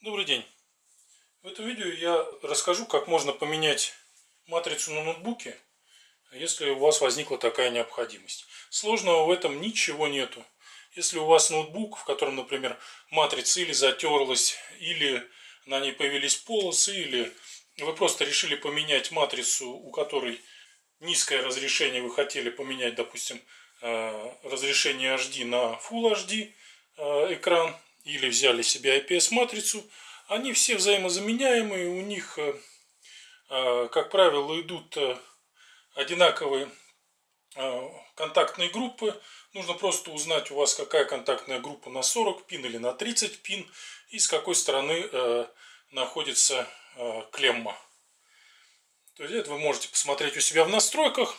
Добрый день! В этом видео я расскажу, как можно поменять матрицу на ноутбуке, если у вас возникла такая необходимость. Сложного в этом ничего нету. Если у вас ноутбук, в котором, например, матрица или затерлась, или на ней появились полосы, или вы просто решили поменять матрицу, у которой низкое разрешение, вы хотели поменять, допустим, э, разрешение HD на Full HD э, экран, или взяли себе IPS-матрицу, они все взаимозаменяемые, у них, э, э, как правило, идут э, одинаковые контактные группы. Нужно просто узнать у вас, какая контактная группа на 40 пин или на 30 пин, и с какой стороны находится клемма. То есть это вы можете посмотреть у себя в настройках,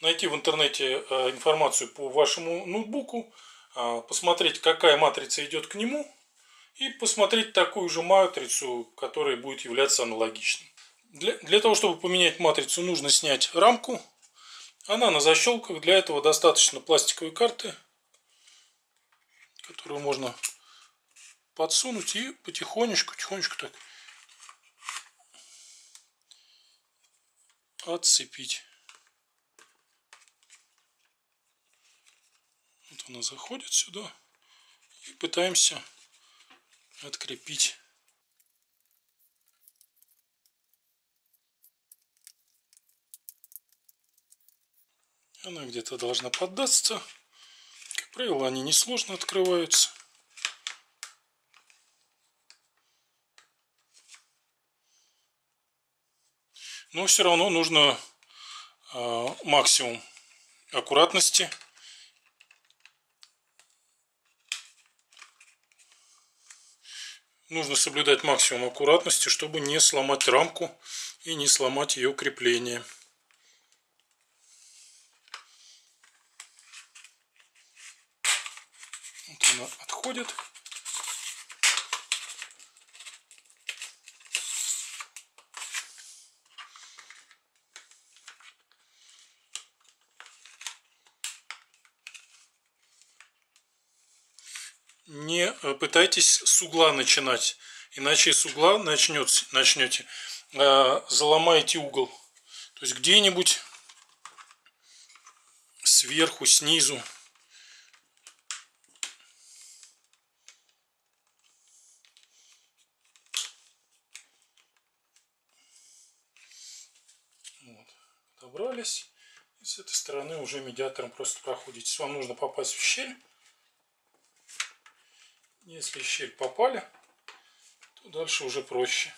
найти в интернете информацию по вашему ноутбуку, посмотреть, какая матрица идет к нему, и посмотреть такую же матрицу, которая будет являться аналогичной. Для, для того, чтобы поменять матрицу, нужно снять рамку. Она на защелках. Для этого достаточно пластиковой карты, которую можно подсунуть и потихонечку, тихонечку так отцепить. Она заходит сюда и пытаемся открепить. Она где-то должна поддаться. Как правило, они несложно открываются. Но все равно нужно э, максимум аккуратности. Нужно соблюдать максимум аккуратности, чтобы не сломать рамку и не сломать ее крепление. Вот она отходит. Не э, пытайтесь с угла начинать, иначе с угла начнете, начнете э, заломаете угол. То есть где-нибудь сверху, снизу. Добрались. И с этой стороны уже медиатором просто проходите. Вам нужно попасть в щель. Если щель попали, то дальше уже проще.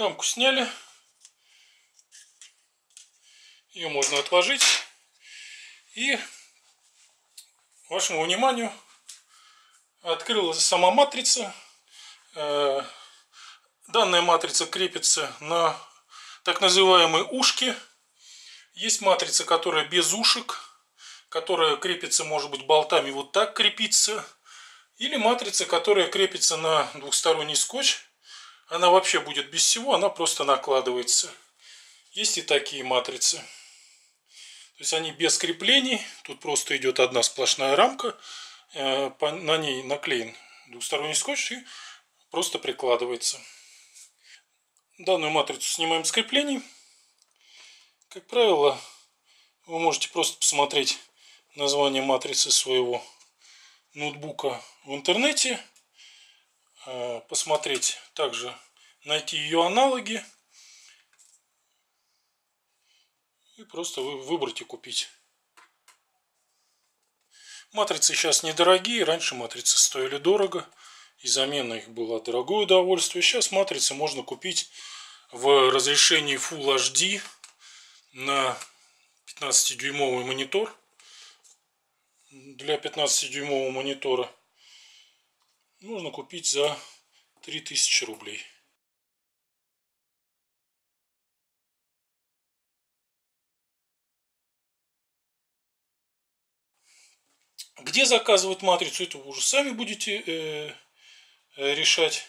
Рамку сняли. Ее можно отложить. И вашему вниманию открылась сама матрица. Э, данная матрица крепится на так называемые ушки. Есть матрица, которая без ушек, которая крепится, может быть, болтами вот так крепится. Или матрица, которая крепится на двухсторонний скотч она вообще будет без всего, она просто накладывается. Есть и такие матрицы. То есть они без креплений. Тут просто идет одна сплошная рамка. Э, на ней наклеен двухсторонний скотч и просто прикладывается. Данную матрицу снимаем с креплений. Как правило, вы можете просто посмотреть название матрицы своего ноутбука в интернете. Э, посмотреть также, найти ее аналоги. И просто выбрать и купить. Матрицы сейчас недорогие. Раньше матрицы стоили дорого. И замена их была дорогое удовольствие. Сейчас матрицы можно купить в разрешении Full HD на 15-дюймовый монитор. Для 15-дюймового монитора нужно купить за 3000 рублей. Где заказывать матрицу, это вы уже сами будете э, э, решать.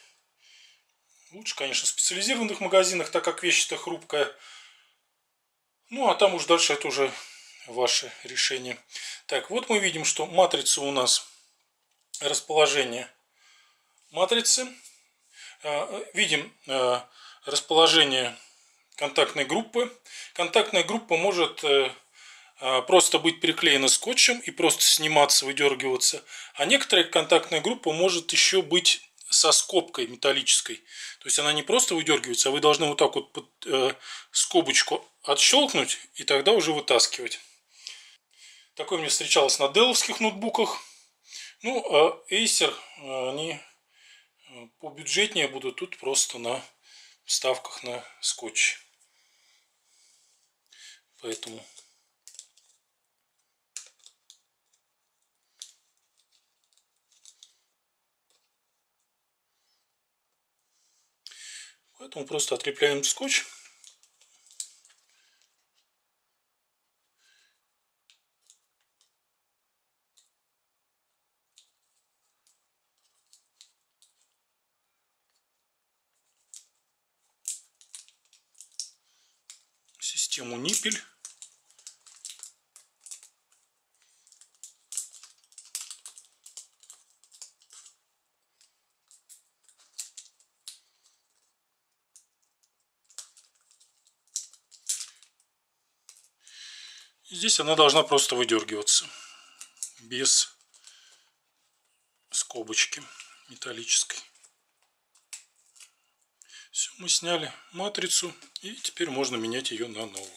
Лучше, конечно, в специализированных магазинах, так как вещь-то хрупкая. Ну, а там уж дальше это уже ваше решение. Так, вот мы видим, что матрица у нас расположение матрицы. А, видим а, расположение контактной группы. Контактная группа может э, просто быть приклеена скотчем и просто сниматься, выдергиваться. А некоторая контактная группа может еще быть со скобкой металлической. То есть она не просто выдергивается, а вы должны вот так вот под, э, скобочку отщелкнуть и тогда уже вытаскивать. Такое мне встречалось на деловских ноутбуках. Ну, а Acer, они э, побюджетнее будут тут просто на вставках на скотч. Поэтому Поэтому просто отрепляем скотч. Систему ниппель. Здесь она должна просто выдергиваться без скобочки металлической. Все, мы сняли матрицу и теперь можно менять ее на новую.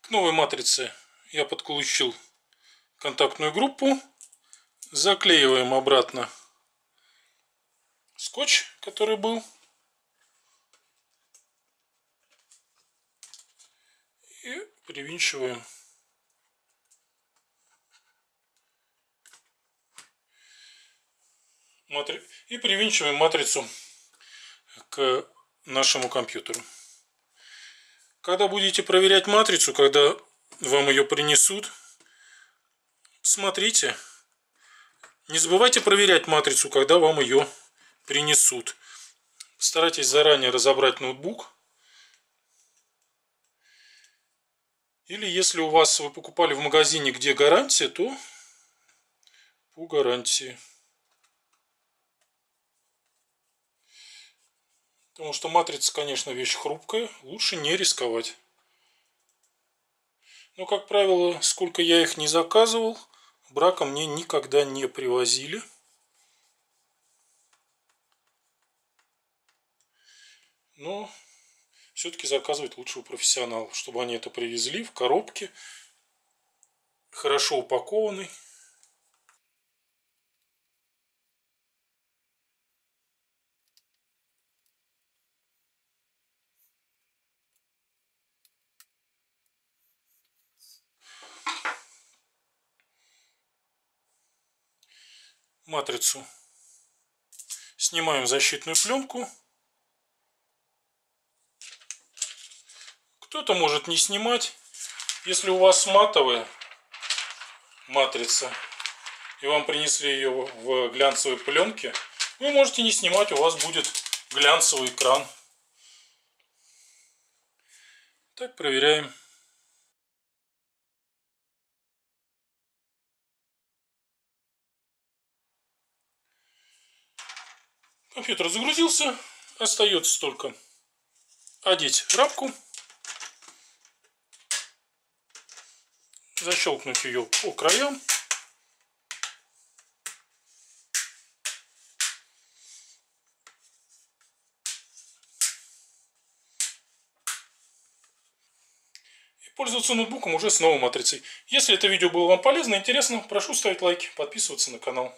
К новой матрице я подключил контактную группу. Заклеиваем обратно скотч, который был привинчиваем и привинчиваем матрицу к нашему компьютеру. Когда будете проверять матрицу, когда вам ее принесут, смотрите. Не забывайте проверять матрицу, когда вам ее принесут. Старайтесь заранее разобрать ноутбук Или если у вас вы покупали в магазине, где гарантия, то по гарантии. Потому что матрица, конечно, вещь хрупкая, лучше не рисковать. Но, как правило, сколько я их не заказывал, брака мне никогда не привозили. Но все-таки заказывать лучше у профессионалов, чтобы они это привезли в коробке, хорошо упакованный. Матрицу снимаем защитную пленку Кто-то может не снимать. Если у вас матовая матрица, и вам принесли ее в глянцевой пленке, вы можете не снимать, у вас будет глянцевый экран. Так проверяем. Компьютер загрузился. Остается только одеть рамку. Защелкнуть ее по краям. пользоваться ноутбуком уже с новой матрицей. Если это видео было вам полезно и интересно, прошу ставить лайки, подписываться на канал.